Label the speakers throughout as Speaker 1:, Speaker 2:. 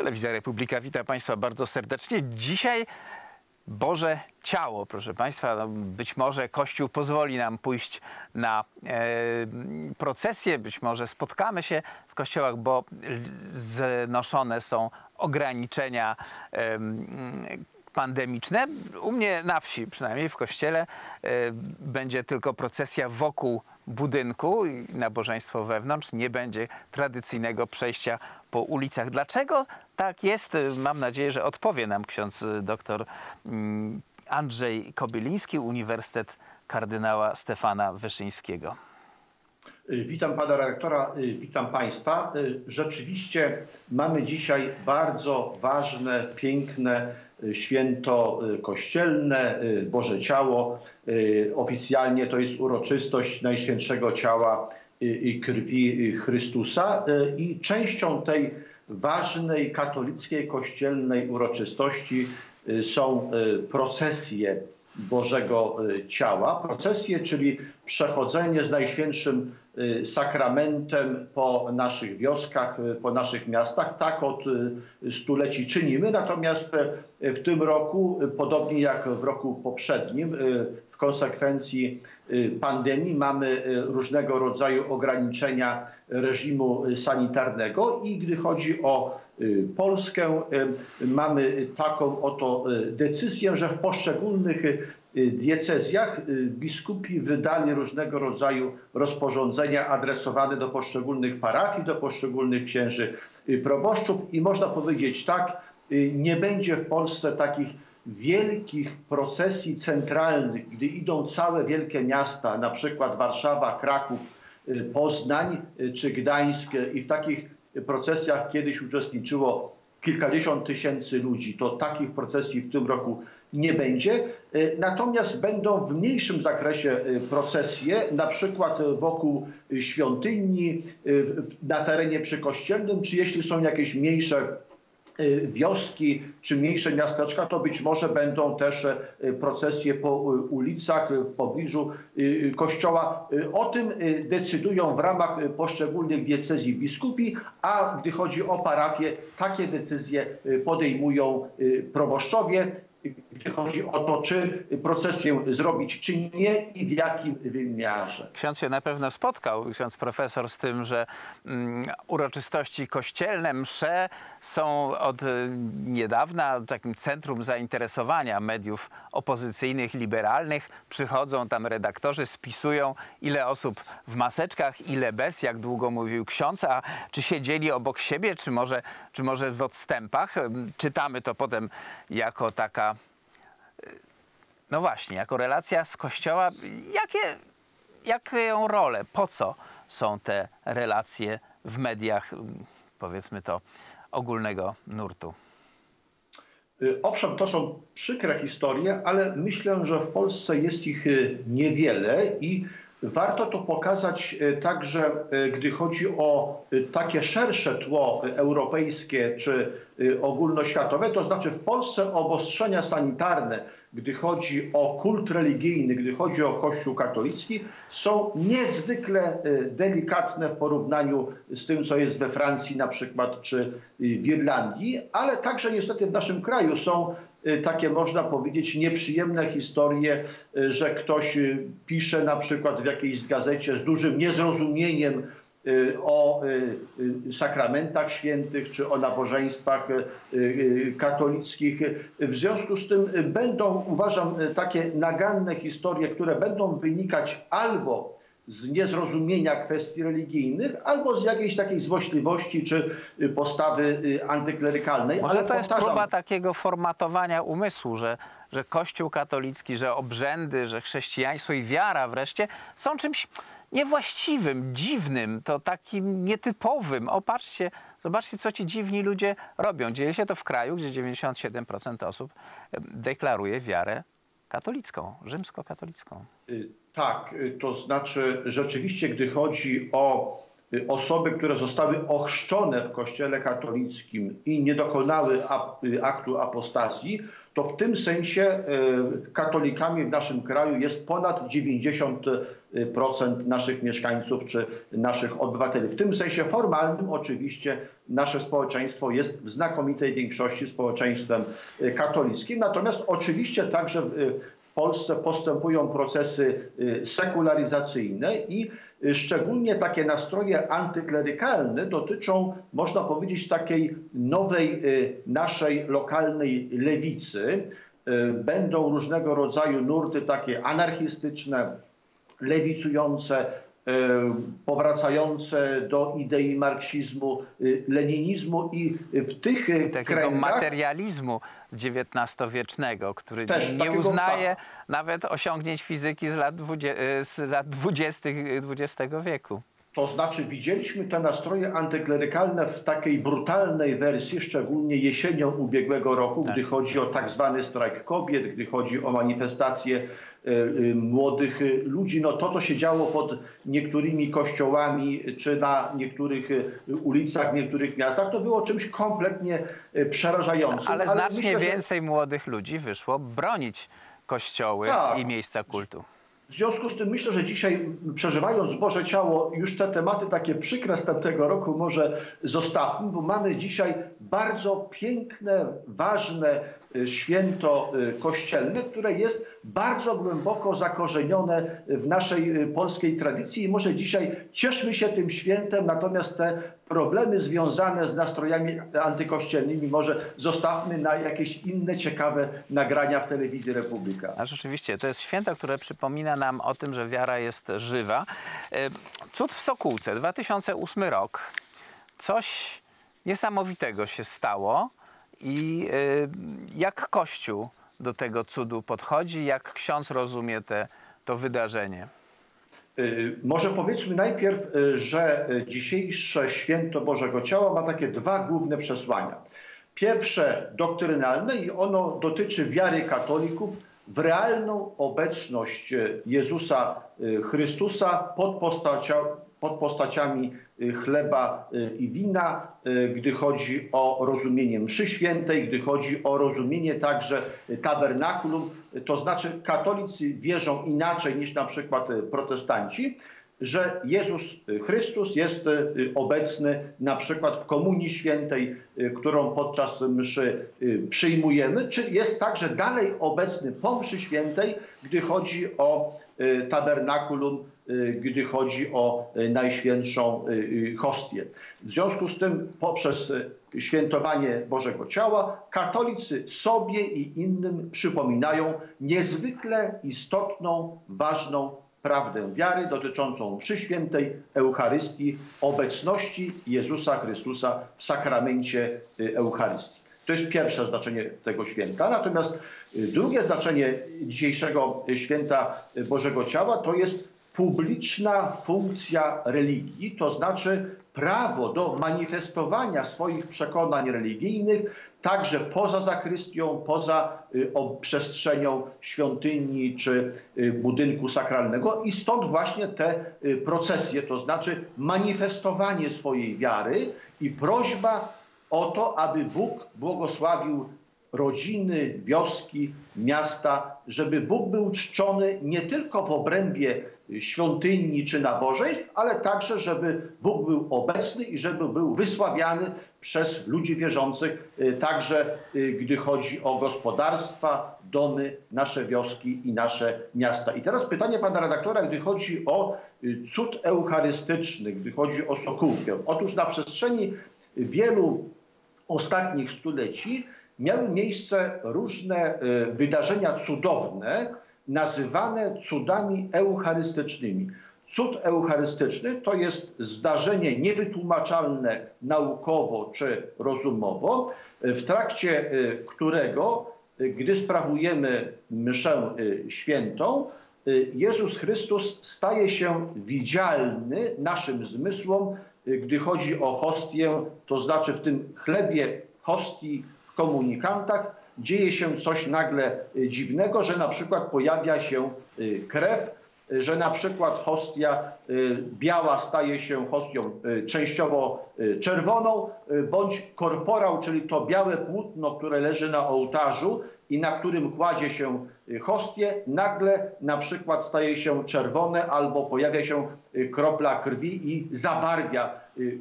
Speaker 1: Telewizja Republika, witam Państwa bardzo serdecznie. Dzisiaj Boże Ciało, proszę Państwa. No, być może Kościół pozwoli nam pójść na e, procesję, być może spotkamy się w kościołach, bo znoszone są ograniczenia e, pandemiczne. U mnie na wsi, przynajmniej w kościele, e, będzie tylko procesja wokół budynku i nabożeństwo wewnątrz. Nie będzie tradycyjnego przejścia po ulicach. Dlaczego tak jest? Mam nadzieję, że odpowie nam ksiądz doktor mm, Andrzej Kobyliński, Uniwersytet Kardynała Stefana Wyszyńskiego.
Speaker 2: Witam pana redaktora, witam państwa. Rzeczywiście mamy dzisiaj bardzo ważne, piękne święto kościelne, Boże Ciało. Oficjalnie to jest uroczystość Najświętszego Ciała i krwi Chrystusa i częścią tej ważnej katolickiej kościelnej uroczystości są procesje Bożego Ciała. Procesje, czyli przechodzenie z Najświętszym sakramentem po naszych wioskach, po naszych miastach. Tak od stuleci czynimy. Natomiast w tym roku, podobnie jak w roku poprzednim, w konsekwencji pandemii mamy różnego rodzaju ograniczenia reżimu sanitarnego i gdy chodzi o Polskę, mamy taką oto decyzję, że w poszczególnych diecezjach biskupi wydali różnego rodzaju rozporządzenia adresowane do poszczególnych parafii, do poszczególnych księży proboszczów i można powiedzieć tak, nie będzie w Polsce takich wielkich procesji centralnych, gdy idą całe wielkie miasta, na przykład Warszawa, Kraków, Poznań czy Gdańsk i w takich procesjach kiedyś uczestniczyło kilkadziesiąt tysięcy ludzi. To takich procesji w tym roku nie będzie. Natomiast będą w mniejszym zakresie procesje, na przykład wokół świątyni, na terenie przykościelnym, czy jeśli są jakieś mniejsze wioski czy mniejsze miasteczka, to być może będą też procesje po ulicach w pobliżu kościoła. O tym decydują w ramach poszczególnych diecezji biskupi, a gdy chodzi o parafię, takie decyzje podejmują proboszczowie chodzi o to, czy procesję zrobić, czy nie i w jakim wymiarze.
Speaker 1: Ksiądz się na pewno spotkał, ksiądz profesor, z tym, że mm, uroczystości kościelne, msze są od y, niedawna takim centrum zainteresowania mediów opozycyjnych, liberalnych. Przychodzą tam redaktorzy, spisują ile osób w maseczkach, ile bez, jak długo mówił ksiądz, a czy siedzieli obok siebie, czy może, czy może w odstępach. Czytamy to potem jako taka no właśnie, jako relacja z Kościoła, jakie, jaką rolę, po co są te relacje w mediach, powiedzmy to, ogólnego nurtu?
Speaker 2: Owszem, to są przykre historie, ale myślę, że w Polsce jest ich niewiele i warto to pokazać także, gdy chodzi o takie szersze tło europejskie czy ogólnoświatowe, to znaczy w Polsce obostrzenia sanitarne, gdy chodzi o kult religijny, gdy chodzi o Kościół katolicki, są niezwykle delikatne w porównaniu z tym, co jest we Francji na przykład, czy w Irlandii, ale także niestety w naszym kraju są takie, można powiedzieć, nieprzyjemne historie, że ktoś pisze na przykład w jakiejś gazecie z dużym niezrozumieniem o sakramentach świętych czy o nabożeństwach katolickich. W związku z tym będą, uważam, takie naganne historie, które będą wynikać albo z niezrozumienia kwestii religijnych, albo z jakiejś takiej złośliwości czy postawy antyklerykalnej.
Speaker 1: Może Ale to jest powtarzam... próba takiego formatowania umysłu, że, że Kościół katolicki, że obrzędy, że chrześcijaństwo i wiara wreszcie są czymś niewłaściwym, dziwnym, to takim nietypowym. O, patrzcie, zobaczcie, co ci dziwni ludzie robią. Dzieje się to w kraju, gdzie 97% osób deklaruje wiarę katolicką, rzymskokatolicką.
Speaker 2: Tak, to znaczy rzeczywiście, gdy chodzi o osoby, które zostały ochrzczone w kościele katolickim i nie dokonały aktu apostazji, to w tym sensie katolikami w naszym kraju jest ponad 90% naszych mieszkańców czy naszych obywateli. W tym sensie formalnym oczywiście nasze społeczeństwo jest w znakomitej większości społeczeństwem katolickim. Natomiast oczywiście także Polsce postępują procesy y, sekularyzacyjne i y, szczególnie takie nastroje antyklerykalne dotyczą, można powiedzieć, takiej nowej y, naszej lokalnej lewicy. Będą różnego rodzaju nurty takie anarchistyczne, lewicujące, powracające do idei marksizmu, leninizmu i w tych
Speaker 1: Takiego
Speaker 2: kręgach...
Speaker 1: materializmu XIX-wiecznego, który
Speaker 2: Też
Speaker 1: nie uznaje
Speaker 2: tak.
Speaker 1: nawet osiągnięć fizyki z lat, z lat 20. XX wieku.
Speaker 2: To znaczy widzieliśmy te nastroje antyklerykalne w takiej brutalnej wersji, szczególnie jesienią ubiegłego roku, gdy chodzi o tak zwany strajk kobiet, gdy chodzi o manifestacje e, e, młodych e, ludzi. No to, co się działo pod niektórymi kościołami czy na niektórych e, ulicach, w niektórych miastach, to było czymś kompletnie e, przerażającym.
Speaker 1: Ale znacznie
Speaker 2: myślę, że-
Speaker 1: więcej młodych ludzi wyszło bronić kościoły
Speaker 2: Tak.
Speaker 1: i miejsca kultu.
Speaker 2: W związku z tym myślę, że dzisiaj przeżywając Boże Ciało, już te tematy takie przykre z tamtego roku może zostawmy, bo mamy dzisiaj bardzo piękne, ważne święto y, kościelne, które jest bardzo głęboko zakorzenione w naszej y, polskiej tradycji i może dzisiaj cieszmy się tym świętem, natomiast te problemy związane z nastrojami antykościelnymi może zostawmy na jakieś inne ciekawe nagrania w telewizji Republika.
Speaker 1: A rzeczywiście, to jest święto, które przypomina nam o tym, że wiara jest żywa. Cud w Sokółce, 2008 rok. Coś niesamowitego się stało i e, jak Kościół do tego cudu podchodzi, jak ksiądz rozumie te, to wydarzenie.
Speaker 2: Y, Może powiedzmy najpierw, y, że y, dzisiejsze święto Bożego Ciała ma takie dwa główne przesłania. Pierwsze doktrynalne i ono dotyczy wiary katolików w realną obecność y, Jezusa y, Chrystusa pod, postacia, pod postaciami y, chleba y, i wina, y, gdy chodzi o rozumienie mszy świętej, gdy chodzi o rozumienie także tabernakulum, to znaczy katolicy wierzą inaczej niż na przykład protestanci, że Jezus Chrystus jest obecny na przykład w Komunii Świętej, którą podczas mszy przyjmujemy, czy jest także dalej obecny po mszy świętej, gdy chodzi o tabernakulum, gdy chodzi o y, Najświętszą y, y, hostię. W związku z tym poprzez y, świętowanie Bożego Ciała katolicy sobie i innym przypominają niezwykle istotną, ważną prawdę wiary dotyczącą mszy świętej, Eucharystii, obecności Jezusa Chrystusa w sakramencie y, Eucharystii. To jest pierwsze znaczenie tego święta. Natomiast y, drugie znaczenie dzisiejszego święta y, Bożego Ciała to jest publiczna funkcja religii, to znaczy prawo do manifestowania swoich przekonań religijnych także poza zakrystią, poza y, przestrzenią świątyni czy y, budynku sakralnego. I stąd właśnie te y, procesje, to znaczy manifestowanie swojej wiary i prośba o to, aby Bóg błogosławił rodziny, wioski, miasta, żeby Bóg był czczony nie tylko w obrębie świątyni czy nabożeństw, ale także, żeby Bóg był obecny i żeby był wysławiany przez ludzi wierzących, y, także y, gdy chodzi o gospodarstwa, domy, nasze wioski i nasze miasta. I teraz pytanie pana redaktora, gdy chodzi o y, cud eucharystyczny, gdy chodzi o Sokółkę. Otóż na przestrzeni wielu ostatnich stuleci miały miejsce różne y, wydarzenia cudowne, nazywane cudami eucharystycznymi. Cud eucharystyczny to jest zdarzenie niewytłumaczalne naukowo czy rozumowo, y, w trakcie y, którego, gdy sprawujemy mszę świętą, Jezus Chrystus staje się widzialny naszym zmysłom, gdy chodzi o hostię, to znaczy w tym chlebie hostii komunikantach dzieje się coś nagle y, dziwnego, że na przykład pojawia się y, krew, y, że na przykład hostia biała staje się hostią częściowo czerwoną, bądź korporał, czyli to białe płótno, które leży na ołtarzu, i na którym kładzie się hostię, nagle na przykład staje się czerwone albo pojawia się kropla krwi i zabarwia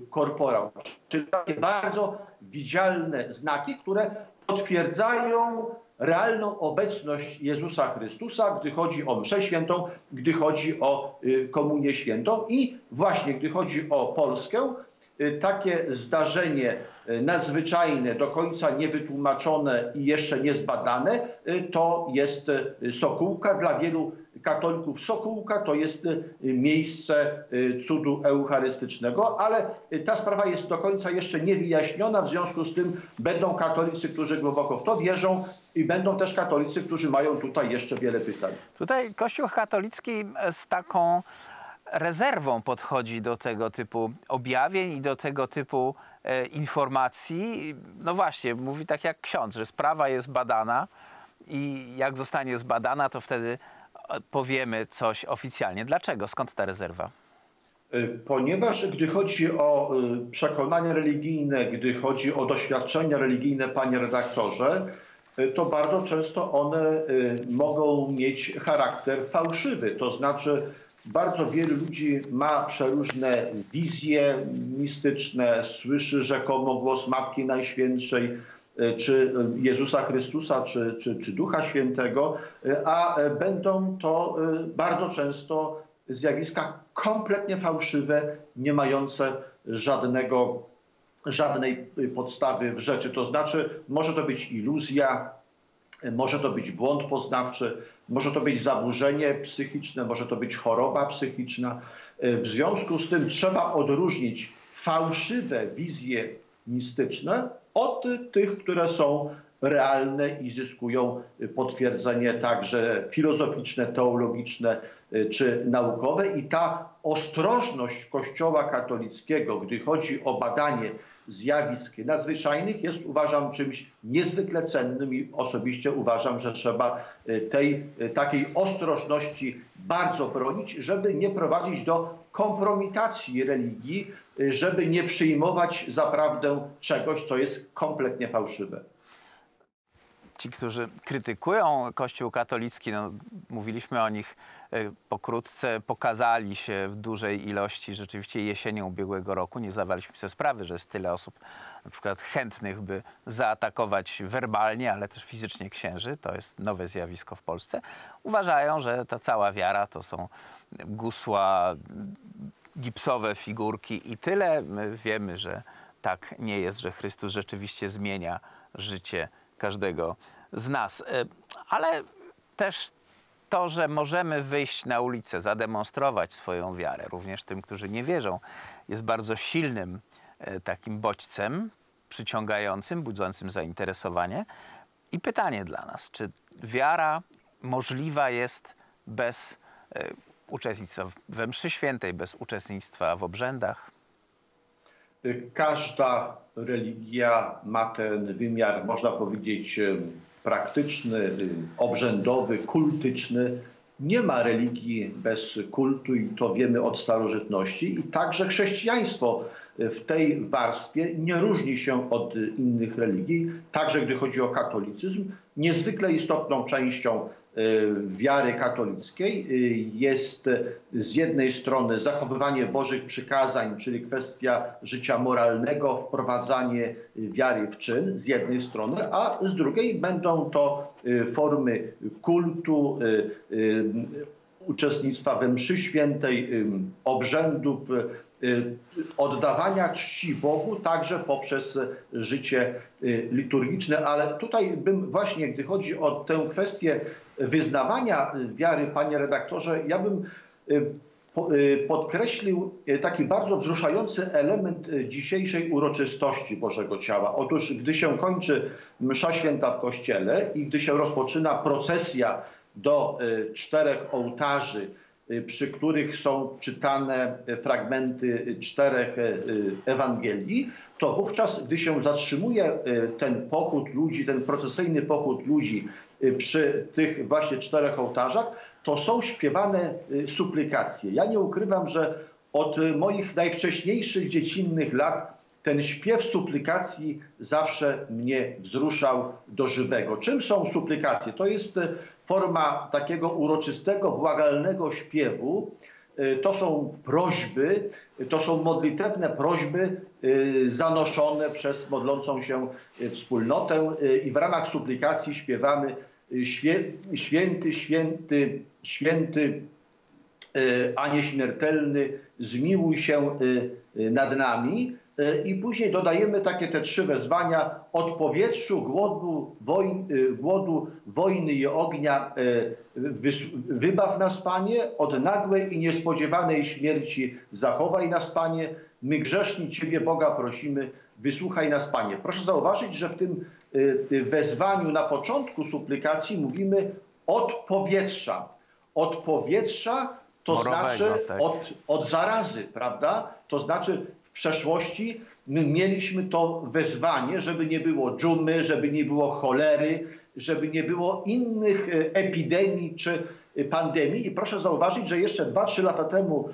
Speaker 2: korporał. Czyli takie bardzo widzialne znaki, które potwierdzają realną obecność Jezusa Chrystusa, gdy chodzi o mszę świętą, gdy chodzi o y, komunię świętą i właśnie gdy chodzi o Polskę, y, takie zdarzenie y, nadzwyczajne, do końca niewytłumaczone i jeszcze niezbadane, y, to jest y, Sokółka. Dla wielu katolików Sokółka to jest miejsce cudu eucharystycznego, ale ta sprawa jest do końca jeszcze niewyjaśniona, w związku z tym będą katolicy, którzy głęboko w to wierzą i będą też katolicy, którzy mają tutaj jeszcze wiele pytań.
Speaker 1: Tutaj Kościół katolicki z taką rezerwą podchodzi do tego typu objawień i do tego typu e, informacji. No właśnie, mówi tak jak ksiądz, że sprawa jest badana i jak zostanie zbadana, to wtedy e, powiemy coś oficjalnie. Dlaczego? Skąd ta rezerwa?
Speaker 2: Y, Ponieważ gdy chodzi o przekonania religijne, gdy chodzi o doświadczenia religijne, panie redaktorze, to bardzo często one mogą mieć charakter fałszywy. To znaczy, bardzo wielu ludzi ma przeróżne wizje mistyczne, słyszy rzekomo głos Matki Najświętszej, y, czy Jezusa Chrystusa, czy, czy, czy Ducha Świętego, y, a będą to y, bardzo często zjawiska kompletnie fałszywe, nie mające żadnego, żadnej podstawy w rzeczy. To znaczy, może to być iluzja, może to być błąd poznawczy, może to być zaburzenie psychiczne, może to być choroba psychiczna. Y, W związku z tym trzeba odróżnić fałszywe wizje mistyczne od tych, które są realne i zyskują potwierdzenie także filozoficzne, teologiczne y, czy naukowe. I ta ostrożność Kościoła katolickiego, gdy chodzi o badanie zjawisk nadzwyczajnych, jest uważam czymś niezwykle cennym i osobiście uważam, że trzeba y, tej y, takiej ostrożności bardzo bronić, żeby nie prowadzić do kompromitacji religii, żeby nie przyjmować za prawdę czegoś, co jest kompletnie fałszywe.
Speaker 1: Ci, którzy krytykują Kościół katolicki, no, mówiliśmy o nich e, pokrótce, pokazali się w dużej ilości rzeczywiście jesienią ubiegłego roku. Nie zdawaliśmy sobie sprawy, że jest tyle osób na przykład chętnych, by zaatakować werbalnie, ale też fizycznie księży. To jest nowe zjawisko w Polsce. Uważają, że ta cała wiara to są gusła, gipsowe figurki i tyle. My wiemy, że tak nie jest, że Chrystus rzeczywiście zmienia życie każdego z nas. E, Ale też to, że możemy wyjść na ulicę, zademonstrować swoją wiarę, również tym, którzy nie wierzą, jest bardzo silnym e, takim bodźcem, przyciągającym, budzącym zainteresowanie. I pytanie dla nas, czy wiara możliwa jest bez e, uczestnictwa we mszy świętej, bez uczestnictwa w obrzędach?
Speaker 2: Każda religia ma ten wymiar, można powiedzieć, em, praktyczny, y, obrzędowy, kultyczny. Nie ma religii bez kultu i to wiemy od starożytności. I także chrześcijaństwo y, w tej warstwie nie różni się od innych religii. Także gdy chodzi o katolicyzm, niezwykle istotną częścią wiary katolickiej y, jest z jednej strony zachowywanie Bożych przykazań, czyli kwestia życia moralnego, wprowadzanie wiary w czyn z jednej strony, a z drugiej będą to y, formy kultu, uczestnictwa we mszy świętej, obrzędów, oddawania czci Bogu także poprzez życie y, liturgiczne, ale tutaj bym właśnie, gdy chodzi o tę kwestię wyznawania wiary, panie redaktorze, ja bym y, po- y, podkreślił y, taki bardzo wzruszający element y, dzisiejszej uroczystości Bożego Ciała. Otóż, gdy się kończy msza święta w kościele i gdy się rozpoczyna procesja do y, czterech ołtarzy, y, przy których są czytane y, fragmenty y, czterech y, y, Ewangelii, to wówczas, gdy się zatrzymuje y, ten pochód ludzi, ten procesyjny pochód ludzi y, przy tych właśnie czterech ołtarzach, to są śpiewane y, suplikacje. Ja nie ukrywam, że od y, moich najwcześniejszych dziecinnych lat ten śpiew suplikacji zawsze mnie wzruszał do żywego. Czym są suplikacje? To jest e, forma takiego uroczystego, błagalnego śpiewu. E, To są prośby, to są modlitewne prośby e, zanoszone przez modlącą się e, wspólnotę e, i w ramach suplikacji śpiewamy e, święty, święty, święty e, a nieśmiertelny, zmiłuj się e, e, nad nami. E, I później dodajemy takie te trzy wezwania od powietrzu, głodu, wojn, e, głodu wojny i ognia. e, Wybaw nas, Panie, od nagłej i niespodziewanej śmierci zachowaj nas, Panie. My grzeszni Ciebie, Boga, prosimy, wysłuchaj nas, Panie. Proszę zauważyć, że w tym wezwaniu na początku suplikacji mówimy od powietrza. Od powietrza to
Speaker 1: Morowego,
Speaker 2: znaczy
Speaker 1: tak.
Speaker 2: od, od zarazy, prawda? To znaczy przeszłości my mieliśmy to wezwanie, żeby nie było dżumy, żeby nie było cholery, żeby nie było innych e, epidemii czy e, pandemii. I proszę zauważyć, że jeszcze 2-3 lata temu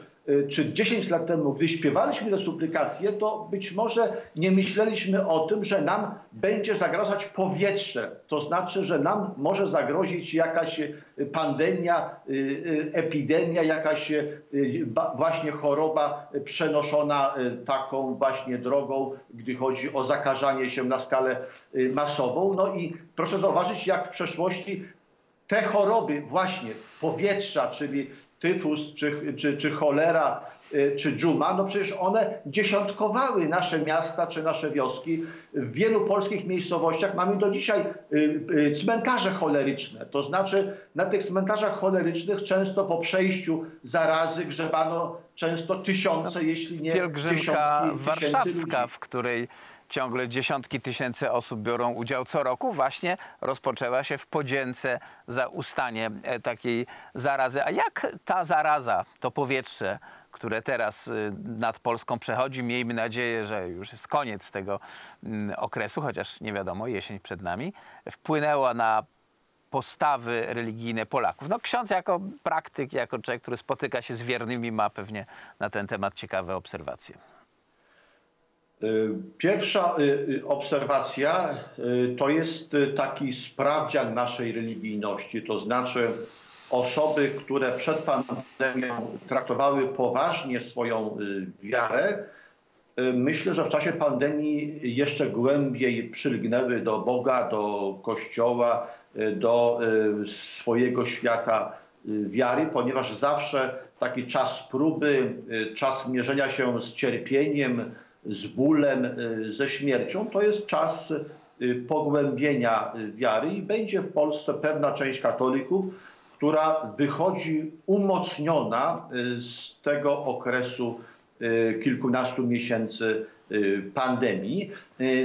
Speaker 2: czy 10 lat temu, gdy śpiewaliśmy te suplikacje, to być może nie myśleliśmy o tym, że nam będzie zagrażać powietrze. To znaczy, że nam może zagrozić jakaś e, pandemia, e, e, epidemia, jakaś e, właśnie choroba przenoszona e, taką właśnie drogą, gdy chodzi o zakażanie się na skalę e, masową. No i proszę zauważyć, jak w przeszłości te choroby właśnie powietrza, czyli tyfus, czy, czy, czy cholera, y, czy dżuma, no przecież one dziesiątkowały nasze miasta czy nasze wioski. W wielu polskich miejscowościach mamy do dzisiaj y, y, cmentarze choleryczne. To znaczy na tych cmentarzach cholerycznych często po przejściu zarazy grzebano często tysiące, jeśli nie
Speaker 1: Pielgrzymka
Speaker 2: tysięcy
Speaker 1: warszawska, w której ciągle dziesiątki tysięcy osób biorą udział co roku, właśnie rozpoczęła się w podzięce za ustanie e, takiej zarazy. A jak ta zaraza, to powietrze, które teraz y, nad Polską przechodzi, miejmy nadzieję, że już jest koniec tego mm, okresu, chociaż nie wiadomo, jesień przed nami, wpłynęła na postawy religijne Polaków. No ksiądz jako praktyk, jako człowiek, który spotyka się z wiernymi, ma pewnie na ten temat ciekawe obserwacje.
Speaker 2: Y, Pierwsza y, y, obserwacja to jest taki sprawdzian naszej religijności, to znaczy osoby, które przed pandemią traktowały poważnie swoją wiarę, myślę, że w czasie pandemii jeszcze głębiej przylgnęły do Boga, do Kościoła, do swojego świata wiary, ponieważ zawsze taki czas próby, czas mierzenia się z cierpieniem, z bólem, y, ze śmiercią, to jest czas y, pogłębienia y, wiary i będzie w Polsce pewna część katolików, która wychodzi umocniona z tego okresu kilkunastu miesięcy pandemii.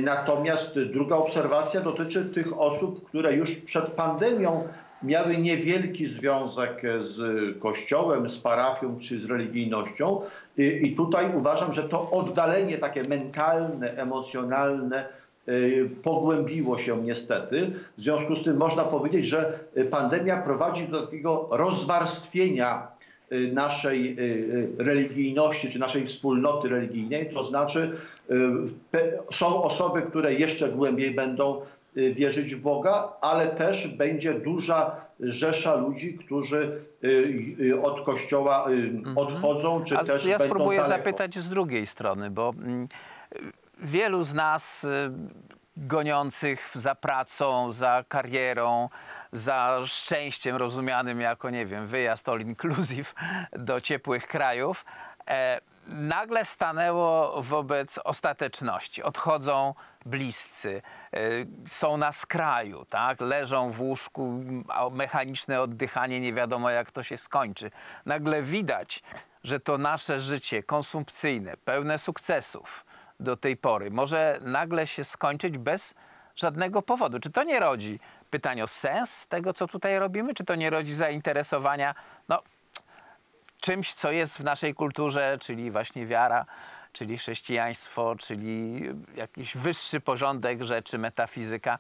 Speaker 2: Natomiast druga obserwacja dotyczy tych osób, które już przed pandemią miały niewielki związek z kościołem, z parafią czy z religijnością. I, tutaj uważam, że to oddalenie takie mentalne, emocjonalne y, pogłębiło się niestety. W związku z tym można powiedzieć, że pandemia prowadzi do takiego rozwarstwienia y, naszej y, religijności czy naszej wspólnoty religijnej. To znaczy są osoby, które jeszcze głębiej będą wierzyć w Boga, ale też będzie duża rzesza ludzi, którzy y, y, od Kościoła y, odchodzą, czy
Speaker 1: A
Speaker 2: też
Speaker 1: ja spróbuję
Speaker 2: daleko.
Speaker 1: zapytać z drugiej strony, bo mm, wielu z nas y, goniących za pracą, za karierą, za szczęściem rozumianym jako, nie wiem, wyjazd all inclusive do ciepłych krajów, e, nagle stanęło wobec ostateczności. Odchodzą bliscy, e, są na skraju, tak? leżą w łóżku, a mechaniczne oddychanie, nie wiadomo jak to się skończy. Nagle widać, że to nasze życie konsumpcyjne, pełne sukcesów do tej pory, może nagle się skończyć bez żadnego powodu. Czy to nie rodzi pytań o sens tego, co tutaj robimy? Czy to nie rodzi zainteresowania no, czymś, co jest w naszej kulturze, czyli właśnie wiara, czyli chrześcijaństwo, czyli jakiś wyższy porządek rzeczy, metafizyka.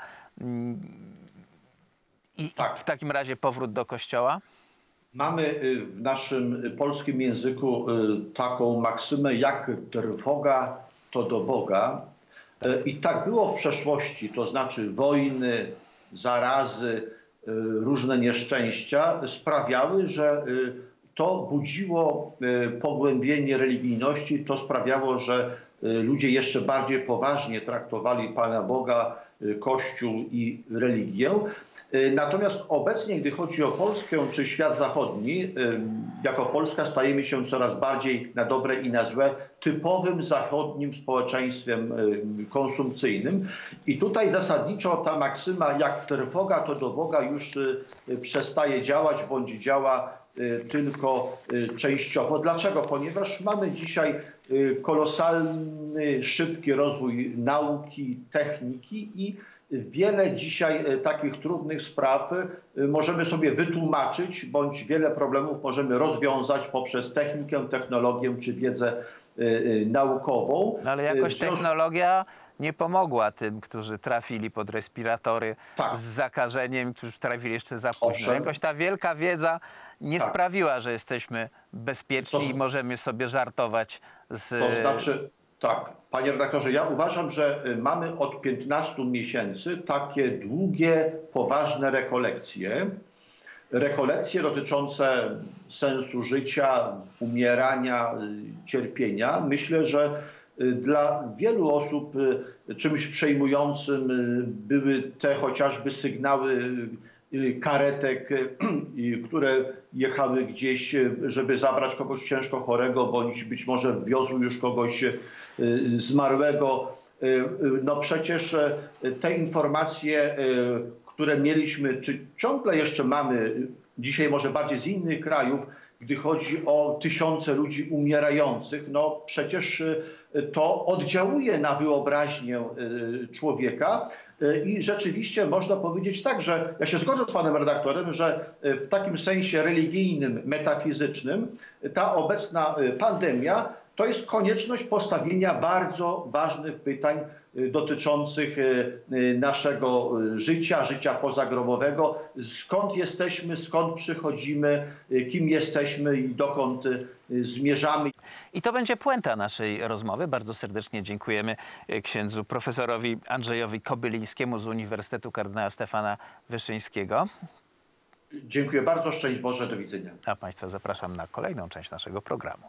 Speaker 1: I
Speaker 2: Tak.
Speaker 1: w takim razie powrót do kościoła?
Speaker 2: Mamy y, w naszym polskim języku y, taką maksymę jak trwoga, to do Boga. E, I tak było w przeszłości, to znaczy wojny, zarazy, różne nieszczęścia sprawiały, że to budziło e, pogłębienie religijności, to sprawiało, że e, ludzie jeszcze bardziej poważnie traktowali Pana Boga, e, Kościół i religię. Natomiast obecnie, gdy chodzi o Polskę czy świat zachodni, jako Polska stajemy się coraz bardziej na dobre i na złe typowym zachodnim społeczeństwem konsumpcyjnym. I tutaj zasadniczo ta maksyma jak trwoga to do Boga już przestaje działać bądź działa tylko e, częściowo. Dlaczego? Ponieważ mamy dzisiaj e, kolosalny, szybki rozwój nauki, techniki i wiele dzisiaj takich trudnych spraw możemy sobie wytłumaczyć, bądź wiele problemów możemy rozwiązać poprzez technikę, technologię czy wiedzę naukową.
Speaker 1: No ale jakoś technologia nie pomogła tym, którzy trafili pod respiratory
Speaker 2: Tak.
Speaker 1: z zakażeniem, którzy trafili jeszcze za późno. Jakoś ta wielka wiedza nie
Speaker 2: Tak.
Speaker 1: sprawiła, że jesteśmy bezpieczni
Speaker 2: To-
Speaker 1: i możemy sobie żartować z...
Speaker 2: To znaczy, tak, panie redaktorze, ja uważam, że y, mamy od 15 miesięcy takie długie, poważne rekolekcje. Rekolekcje dotyczące sensu życia, umierania, y, cierpienia. Myślę, że y, dla wielu osób czymś przejmującym były te chociażby sygnały karetek, y, y, które jechały gdzieś, y, żeby zabrać kogoś ciężko chorego, bądź być może wiozły już kogoś y, zmarłego. Y, y, No przecież y, te informacje, y, które mieliśmy, czy ciągle jeszcze mamy, y, dzisiaj może bardziej z innych krajów, gdy chodzi o tysiące ludzi umierających, no przecież y, to oddziałuje na wyobraźnię y, człowieka. Y, I rzeczywiście można powiedzieć tak, że ja się zgodzę z panem redaktorem, że y, w takim sensie religijnym, metafizycznym ta obecna y, pandemia to jest konieczność postawienia bardzo ważnych pytań dotyczących naszego życia, życia pozagrobowego. Skąd jesteśmy, skąd przychodzimy, kim jesteśmy i dokąd zmierzamy.
Speaker 1: I to będzie puenta naszej rozmowy. Bardzo serdecznie dziękujemy e, księdzu profesorowi Andrzejowi Kobylińskiemu z Uniwersytetu Kardynała Stefana Wyszyńskiego.
Speaker 2: Dziękuję bardzo, szczęść Boże, do widzenia.
Speaker 1: A Państwa zapraszam na kolejną część naszego programu.